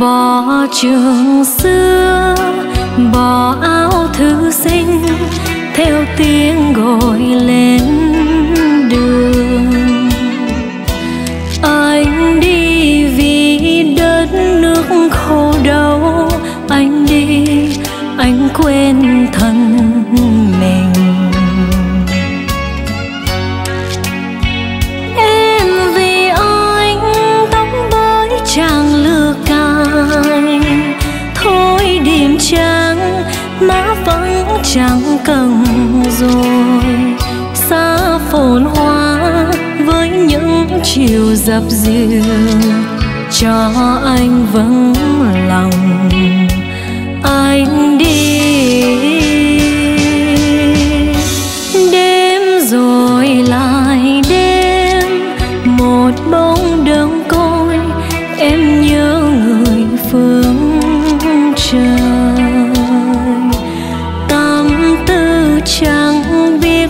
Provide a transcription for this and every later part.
bỏ trường xưa, bỏ áo thư sinh, theo tiếng gọi lên đường. Anh đi vì đất nước khổ đau, anh đi, anh quên thân trắng chẳng cần rồi, xa phồn hoa với những chiều dập dìu, cho anh vững lòng.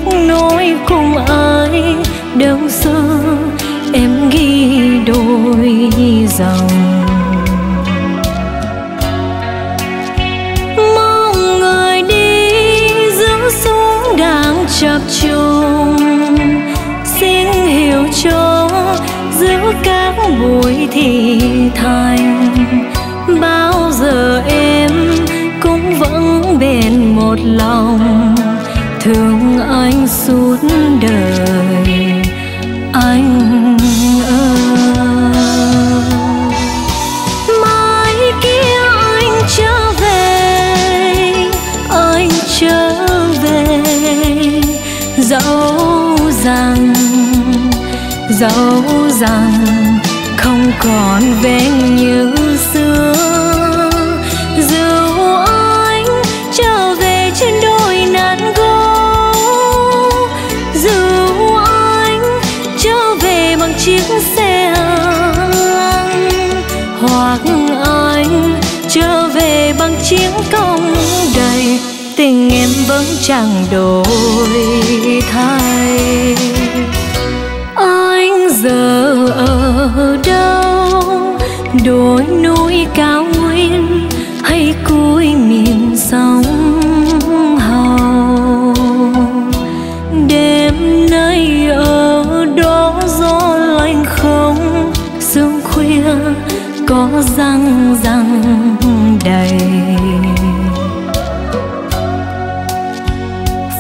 Biết nói cùng ai đâu xưa em ghi đôi dòng mong người đi giữ xuống đang chập trùng xin hiểu cho giữa các buổi thì anh suốt đời, anh ơi. Mai kia anh trở về, anh trở về. Dẫu rằng dẫu rằng không còn vẹn như xưa. Dù anh trở về trên đôi nạn gỗ hoặc anh trở về bằng chiến công đầy, tình em vẫn chẳng đổi thay. Anh giờ ở đâu? Đồi núi cao nguyên hay cuối miền sông hầu đêm nay ở đó gió lạnh không, sương khuya có răng răng đầy.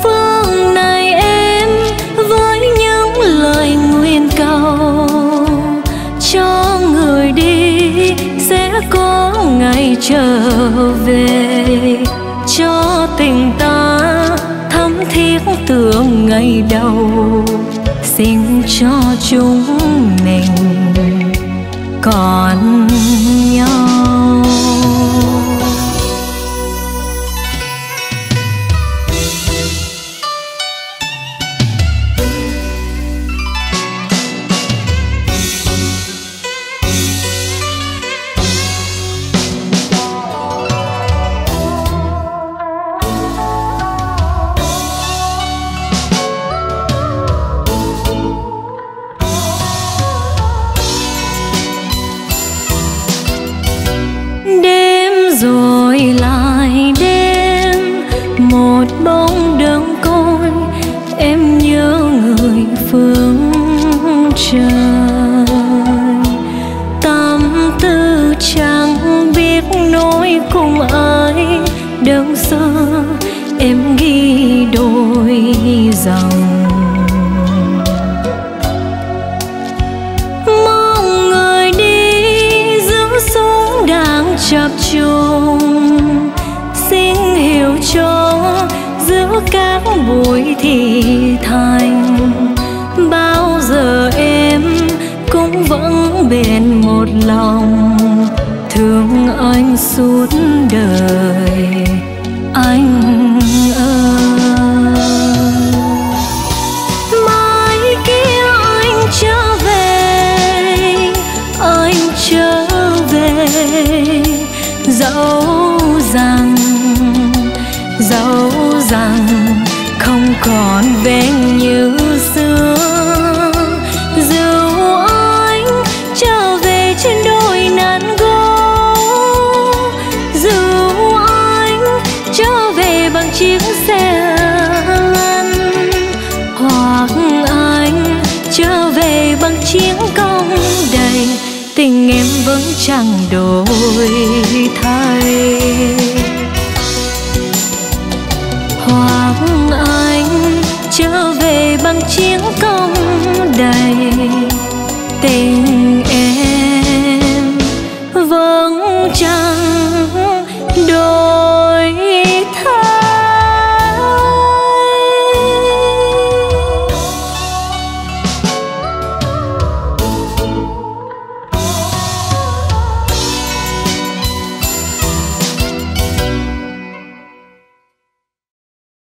Phương này em với những lời nguyện cầu, cho người đi sẽ có ngày trở về. Cho tình ta thắm thiết tưởng ngày đầu, xin cho chúng mình còn nhau. Trời. Tâm tư chẳng biết nói cùng ai đâu xa em ghi đôi dòng. Mong người đi giữ xuống đang chập trùng xin hiểu cho giữa các buổi thì thành. Một lòng thương anh suốt đời, anh ơi. Mai kia anh trở về, anh trở về. Dẫu rằng dẫu rằng không còn vẹn như bằng chiếc xe lăn. Hoặc anh trở về bằng chiến công đầy tình em vẫn chẳng đổi. Bye.